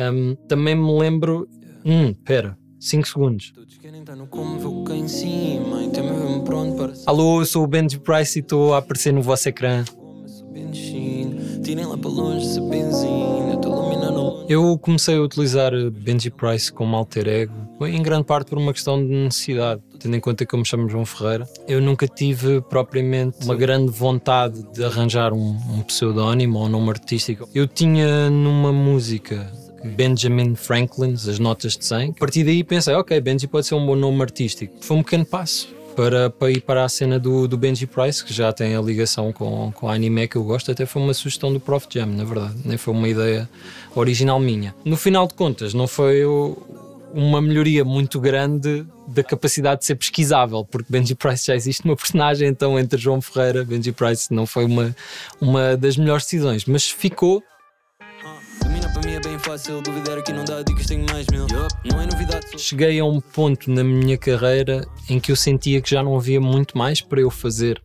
Um, também me lembro. Hum, pera, 5 segundos. Alô, eu sou o Benji Price e estou a aparecer no vosso ecrã. Eu comecei a utilizar Benji Price como alter ego, em grande parte por uma questão de necessidade, tendo em conta que eu me chamo João Ferreira. Eu nunca tive propriamente uma grande vontade de arranjar um, um pseudónimo ou um nome artístico. Eu tinha numa música Benjamin Franklin, as notas de 100. A partir daí pensei, ok, Benji pode ser um bom nome artístico. Foi um pequeno passo para, para ir para a cena do, do Benji Price, que já tem a ligação com, com a anime que eu gosto. Até foi uma sugestão do Prof Jam, na verdade, nem foi uma ideia original minha. No final de contas, não foi uma melhoria muito grande da capacidade de ser pesquisável, porque Benji Price já existe uma personagem, então entre João Ferreira, Benji Price não foi uma, uma das melhores decisões, mas ficou fácil, duvidar aqui não dá dicas, tenho mais mil. Não é novidade. Cheguei a um ponto na minha carreira em que eu sentia que já não havia muito mais para eu fazer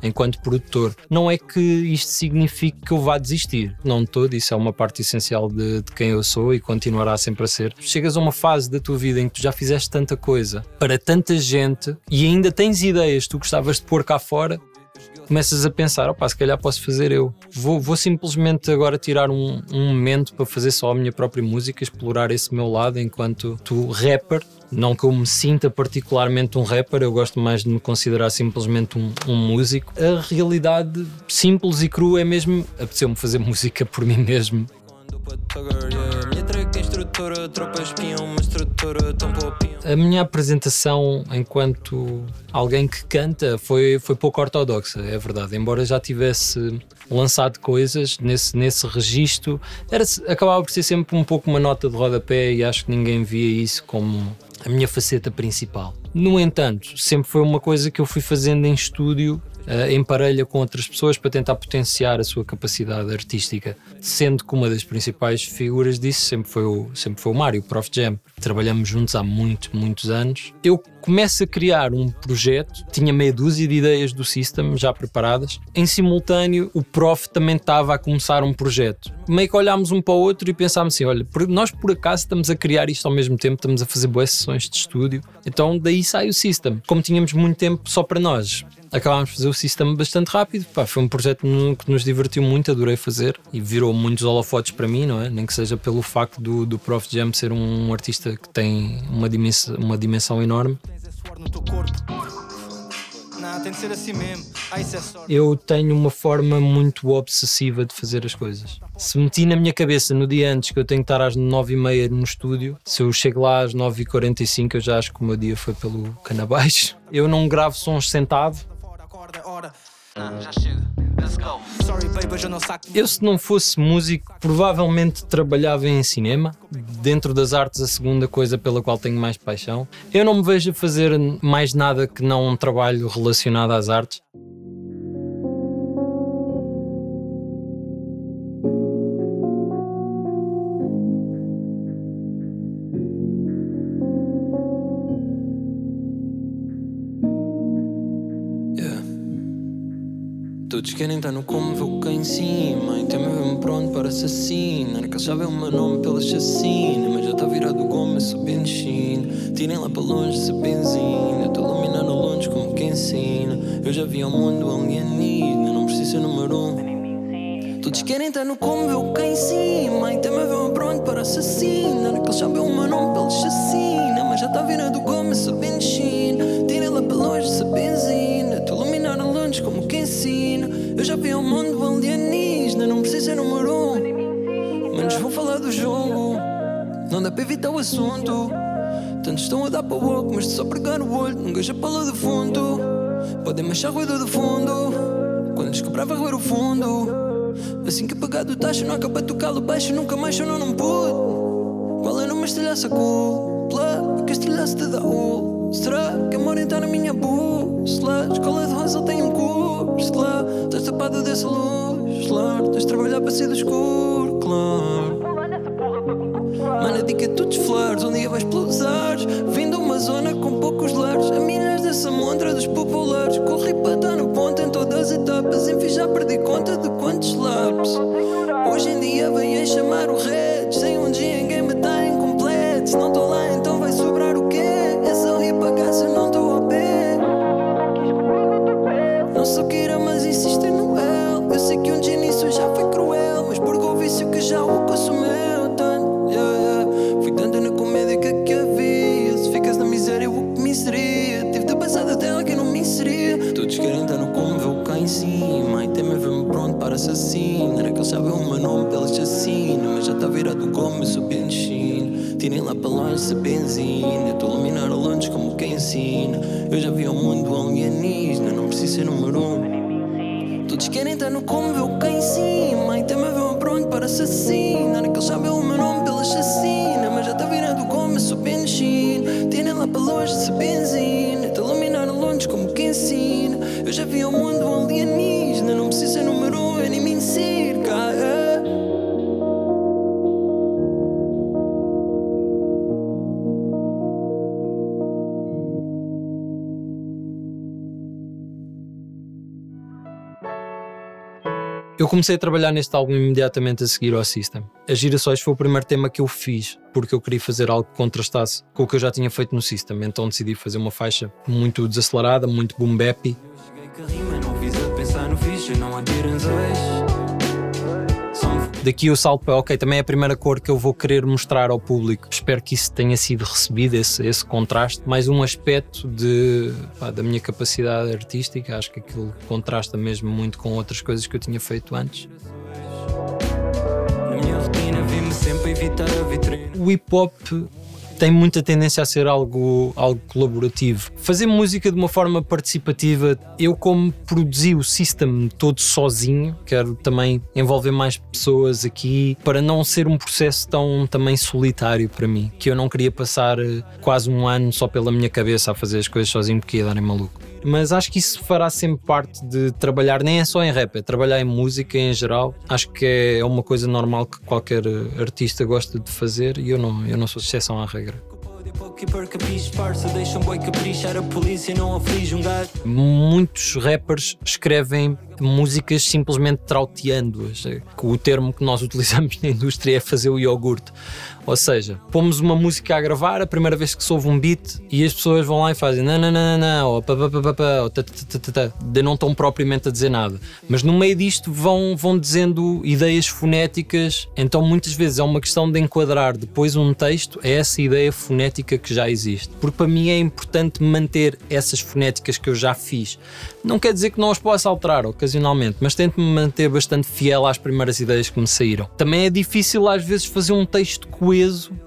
enquanto produtor. Não é que isto signifique que eu vá desistir, não todo, isso é uma parte essencial de, de, quem eu sou e continuará sempre a ser. Chegas a uma fase da tua vida em que tu já fizeste tanta coisa para tanta gente e ainda tens ideias que tu gostavas de pôr cá fora começas a pensar, opá, se calhar posso fazer eu. Vou, vou simplesmente agora tirar um, um momento para fazer só a minha própria música, explorar esse meu lado enquanto tu rapper. Não que eu me sinta particularmente um rapper, eu gosto mais de me considerar simplesmente um, um músico. A realidade simples e crua é mesmo apeteceu-me fazer música por mim mesmo. A minha apresentação enquanto alguém que canta foi, foi pouco ortodoxa, é verdade. Embora já tivesse lançado coisas nesse, nesse registro, era, acabava por ser sempre um pouco uma nota de rodapé e acho que ninguém via isso como a minha faceta principal. No entanto, sempre foi uma coisa que eu fui fazendo em estúdio uh, em parelha com outras pessoas para tentar potenciar a sua capacidade artística. Sendo que uma das principais figuras disso sempre foi o, sempre foi o Mário, o Prof Jam. Trabalhamos juntos há muito, muitos anos. Eu começo a criar um projeto, tinha meia dúzia de ideias do System já preparadas. Em simultâneo, o Prof também estava a começar um projeto. Meio que olhámos um para o outro e pensámos assim: olha, nós por acaso estamos a criar isto ao mesmo tempo, estamos a fazer boas sessões de estúdio, então daí sai o System. Como tínhamos muito tempo só para nós, acabámos de fazer o sistema bastante rápido. Pá, foi um projeto que nos divertiu muito, adorei fazer e virou muitos holofotes para mim, não é? Nem que seja pelo facto do, do Prof Jam ser um artista que tem uma dimensão, uma dimensão enorme. Eu tenho uma forma muito obsessiva de fazer as coisas. Se meti na minha cabeça no dia antes que eu tenho que estar às 9h30 no estúdio, se eu chego lá às 9h45, eu já acho que o meu dia foi pelo cano abaixo. Eu não gravo sons sentado, já chega. Eu, se não fosse músico, provavelmente trabalhava em cinema. Dentro das artes, a segunda coisa pela qual tenho mais paixão. Eu não me vejo a fazer mais nada que não um trabalho relacionado às artes. Todos querem estar no como, o cá em cima. E tem mesmo pronto para assassina. Que já o meu nome pela chacina. Mas já está virado goma, sou benzina. Tirem lá para longe essa benzina. Estou iluminando longe como quem ensina. Eu já vi ao mundo alienígena. Não preciso ser número um. Todos querem estar no como, o cá em cima. E tem mesmo pronto para assassina. Que já o meu nome pela chacina. Mas já está virado goma, sou benzina. Eu já vi o mundo alienígena, não precisa ser número um. Menos vou falar do jogo, não dá para evitar o assunto. Tantos estão a dar para o walk, mas só pregar o olho, nunca já para lá do fundo. Podem mexer ruído do fundo, quando descobrir vai roer o fundo. Assim que pegar do tacho, não acaba de tocá-lo baixo, nunca mais eu não, não pude. Qual é numa estilhaça cool? Que estilhaça te dá o? Será que amor está na minha bússola? Escola de rosa tem um curso, claro. Estás tapado dessa luz, claro. Tens de trabalhar para ser do escuro, claro. Mano, a dica é tu desflares, um dia vais pelos ares. Vindo uma zona com poucos lares, a milhas dessa montra dos populares. Corri para estar no ponto em todas as etapas. Enfim, já perdi conta de quantos laps. Todos querem estar no como, ver o que em cima. E também ver pronto para assassino. Naquele sabe o meu nome pela chacina. Mas já tá virado goma, eu sou benzina. Tirem lá para longe essa benzina. Estou a iluminar a longe como quem ensina. Eu já vi o mundo alienígena, não preciso Eu comecei a trabalhar neste álbum imediatamente a seguir ao System. As Girassóis foi o primeiro tema que eu fiz, porque eu queria fazer algo que contrastasse com o que eu já tinha feito no System. Então decidi fazer uma faixa muito desacelerada, muito boom bappy. Cheguei com a rima, não fiz a pensar no fixe, não há. Daqui o salto para, ok, também é a primeira cor que eu vou querer mostrar ao público. Espero que isso tenha sido recebido, esse, esse contraste. Mais um aspecto de, pá, da minha capacidade artística. Acho que aquilo contrasta mesmo muito com outras coisas que eu tinha feito antes. Na minha rotina vi-me sempre a evitar a vitrine. O hip hop tem muita tendência a ser algo, algo colaborativo. Fazer música de uma forma participativa, eu, como produzi o system todo sozinho, quero também envolver mais pessoas aqui para não ser um processo tão também solitário para mim, que eu não queria passar eh, quase um ano só pela minha cabeça a fazer as coisas sozinho porque ia darem maluco. Mas acho que isso fará sempre parte de trabalhar, nem é só em rap, é trabalhar em música em geral. Acho que é uma coisa normal que qualquer artista gosta de fazer e eu não, eu não sou exceção à regra. Muitos rappers escrevem músicas simplesmente trauteando-as. O termo que nós utilizamos na indústria é fazer o iogurte. Ou seja, pomos uma música a gravar, a primeira vez que se ouve um beat, e as pessoas vão lá e fazem não, ou pá, pá, pá, pá, pá, ou. De não estão propriamente a dizer nada. Mas no meio disto vão, vão dizendo ideias fonéticas, então muitas vezes é uma questão de enquadrar depois um texto a essa ideia fonética que já existe. Porque para mim é importante manter essas fonéticas que eu já fiz. Não quer dizer que não as possa alterar ocasionalmente, mas tento-me manter bastante fiel às primeiras ideias que me saíram. Também é difícil às vezes fazer um texto coeso,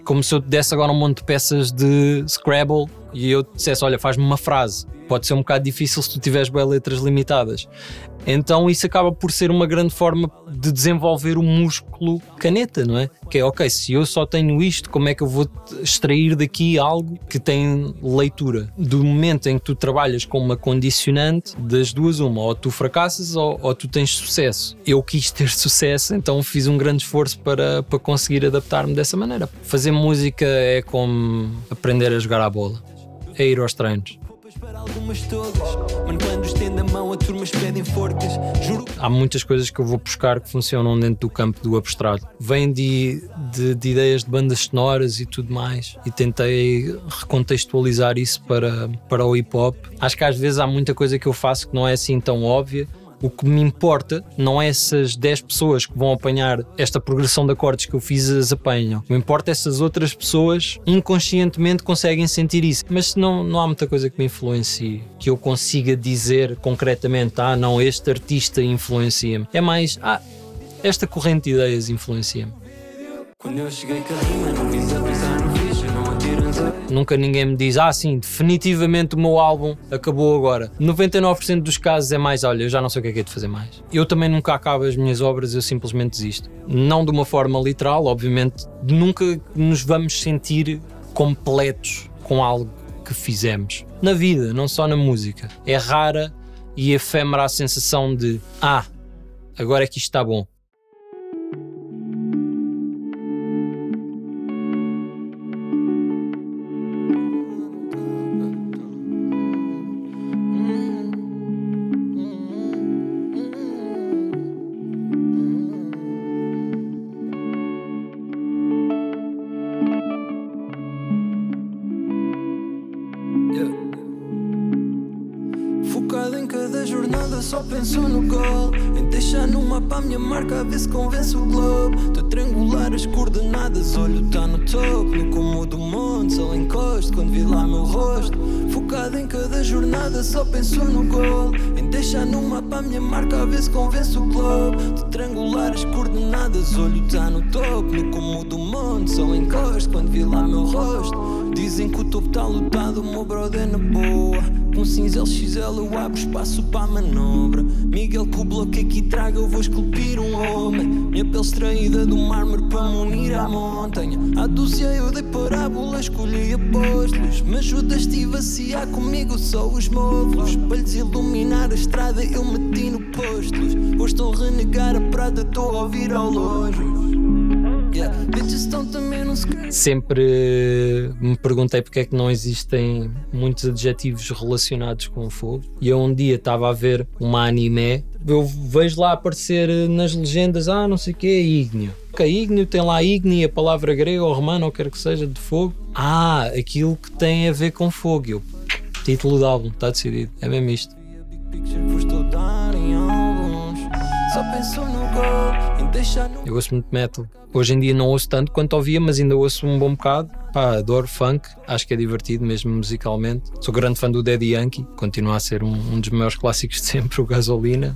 como se eu te desse agora um monte de peças de Scrabble e eu te dissesse: Olha, faz-me uma frase. Pode ser um bocado difícil se tu tiveres bem letras limitadas. Então isso acaba por ser uma grande forma de desenvolver o músculo caneta, não é? Que é, ok, se eu só tenho isto, como é que eu vou extrair daqui algo que tem leitura? Do momento em que tu trabalhas com uma condicionante, das duas uma, ou tu fracassas ou, ou tu tens sucesso. Eu quis ter sucesso, então fiz um grande esforço para, para conseguir adaptar-me dessa maneira. Fazer música é como aprender a jogar à bola. É ir aos treinos. Algumas todas. Mano, quando estende a mão, a turmas pedem forcas. Juro há muitas coisas que eu vou buscar que funcionam dentro do campo do abstrato. Vêm de, de, de ideias de bandas sonoras e tudo mais, e tentei recontextualizar isso para, para o hip hop. Acho que às vezes há muita coisa que eu faço que não é assim tão óbvia. O que me importa não é essas 10 pessoas que vão apanhar esta progressão de acordes que eu fiz, as apanham. O que me importa é essas outras pessoas inconscientemente conseguem sentir isso. Mas não, não há muita coisa que me influencie, que eu consiga dizer concretamente, ah, não, este artista influencia-me. É mais, ah, esta corrente de ideias influencia-me. Quando eu cheguei com a rima, não fiz a Nunca ninguém me diz, ah, sim, definitivamente o meu álbum acabou agora. 99% dos casos é mais, olha, eu já não sei o que é que é de fazer mais. Eu também nunca acabo as minhas obras, eu simplesmente desisto. Não de uma forma literal, obviamente, nunca nos vamos sentir completos com algo que fizemos. Na vida, não só na música. É rara e efêmera a sensação de, ah, agora é que isto está bom. Cada jornada só penso no gol. Em deixar no mapa a minha marca a ver se convence o globo. De triangular as coordenadas, olho tá no topo. No como do monte, só encosto quando vi lá meu rosto. Focado em cada jornada só penso no gol. Em deixar no mapa a minha marca a ver se convence o globo. De triangular as coordenadas, olho tá no topo. No como do monte, só encosto quando vi lá meu rosto Dizem que o topo tá lotado, o meu brother na boa. Com cinzel XL eu abro espaço para manobra. Miguel que o bloco aqui traga, eu vou esculpir um homem. Minha pele extraída do mármore para me unir à montanha. A Dúcia eu dei parábola, escolhi apóstolos. Me ajudaste a vaciar comigo só os móveis. Para lhes iluminar a estrada, eu meti no postos. Hoje estou a renegar a prata, estou a ouvir ao longe. Sempre me perguntei porque é que não existem muitos adjetivos relacionados com fogo. E eu um dia estava a ver uma anime, eu vejo lá aparecer nas legendas, ah, não sei o que, ígneo. Ok, ígneo tem lá ígneo, a palavra grega ou romana, ou quer que seja, de fogo. Ah, aquilo que tem a ver com fogo. Eu, título do álbum, está decidido, é mesmo isto. Só penso no gol. Eu gosto muito de metal. Hoje em dia não ouço tanto quanto ouvia, mas ainda ouço um bom bocado. Pá, adoro funk, acho que é divertido mesmo musicalmente. Sou grande fã do Daddy Yankee, continua a ser um, um dos maiores clássicos de sempre, o Gasolina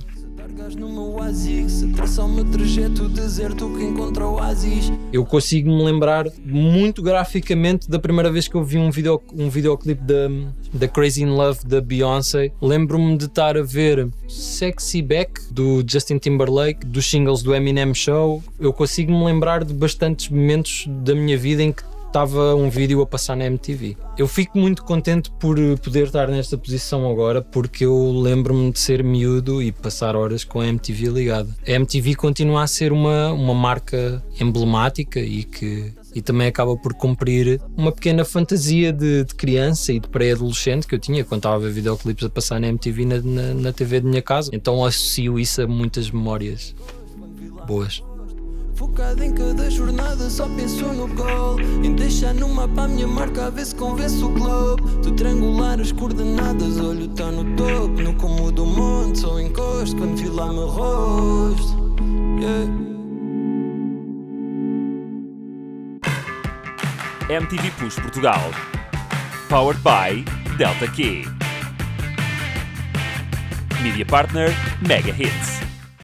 Eu consigo me lembrar muito graficamente da primeira vez que eu vi um, video, um videoclipe da, da Crazy in Love da Beyoncé. Lembro-me de estar a ver Sexy Back do Justin Timberlake, dos singles do Eminem Show. Eu consigo me lembrar de bastantes momentos da minha vida em que estava um vídeo a passar na MTV. Eu fico muito contente por poder estar nesta posição agora, porque eu lembro-me de ser miúdo e passar horas com a MTV ligada. A MTV continua a ser uma, uma marca emblemática e que e também acaba por cumprir uma pequena fantasia de, de criança e de pré-adolescente que eu tinha quando estava a ver videoclipes a passar na MTV na, na, na TV de minha casa. Então associo isso a muitas memórias boas. Focado em cada jornada, só penso no gol. Em deixar no mapa a minha marca, a ver se convence o globo. De triangular as coordenadas, olho tá no topo. No como do monte, só encosto quando vi lá meu rosto. Yeah. MTV Push Portugal. Powered by Delta Key. Media Partner Mega Hits.